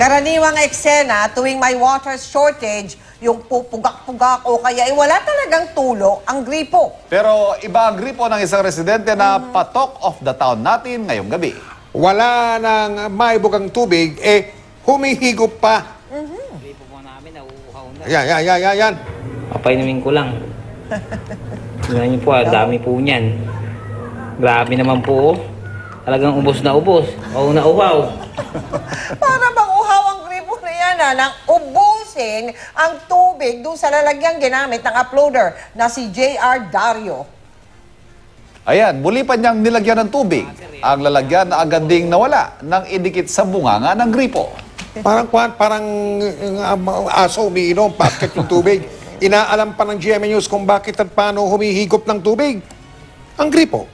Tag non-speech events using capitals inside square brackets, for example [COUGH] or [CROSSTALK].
Karaniwang eksena tuwing may water shortage, yung pupugak-pugak o kaya ay wala talagang tulo ang gripo. Pero iba ang gripo ng isang residente na patok of the town natin ngayong gabi. Wala nang maibugang tubig, eh humihigop pa. Gripo po namin, nauuhaw na. Yan, yan, yan, yan, yan. Papainumin ko lang. Tingnan niyo po, ah, dami po niyan. Grabe naman po. oh. Talagang ubos na ubos. O na uhaw. Para bang uhaw ang gripo na yan ah, nang ubusin ang tubig doon sa lalagyan ginamit ng uploader na si J.R. Dario. Ayan, muli pa niyang nilagyan ng tubig. Ang lalagyan na agad ding nawala nang idikit sa bunganga ng gripo. Parang, kwan- parang uh, aso umiinom, basket yung tubig. [LAUGHS] Inaalam pa ng GMA News kung bakit at paano humihigop ng tubig. Ang gripo,